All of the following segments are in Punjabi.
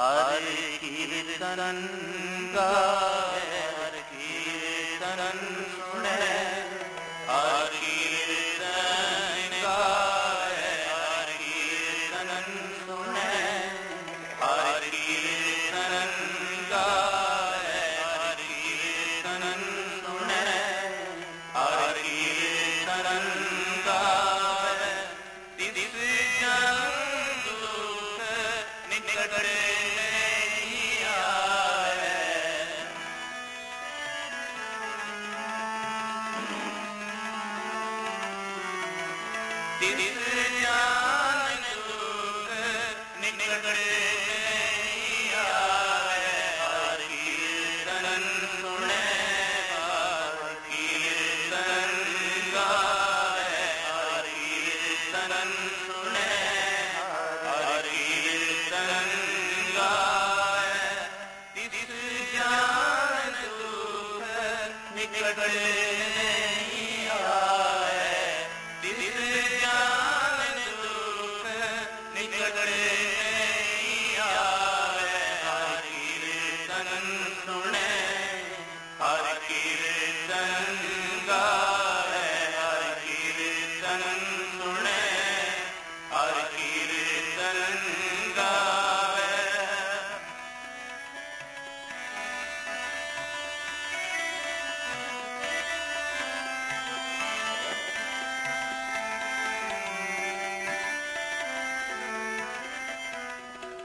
ਹਰਿ ਕੀਰਤਨ ਗਾਵੇ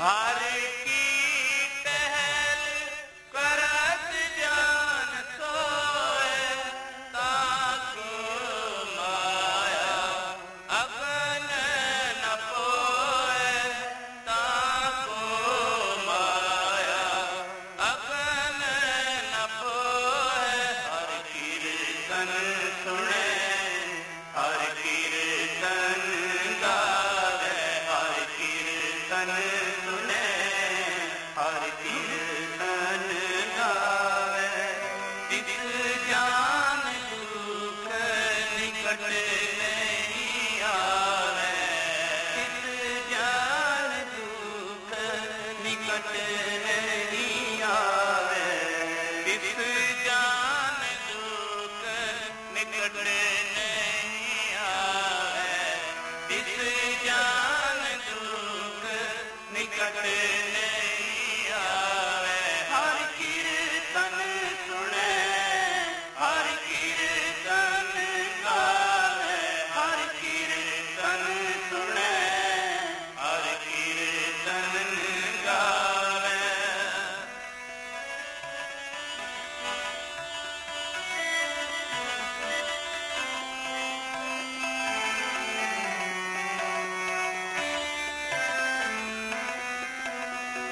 हर की